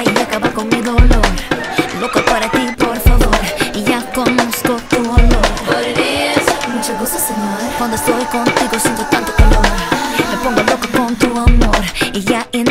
vida y acabar con mi dolor. Loco para ti, por favor, y ya conozco tu olor. Mucho gusto, señor. Cuando estoy contigo siento tanto calor. Me pongo loco con tu amor y ya en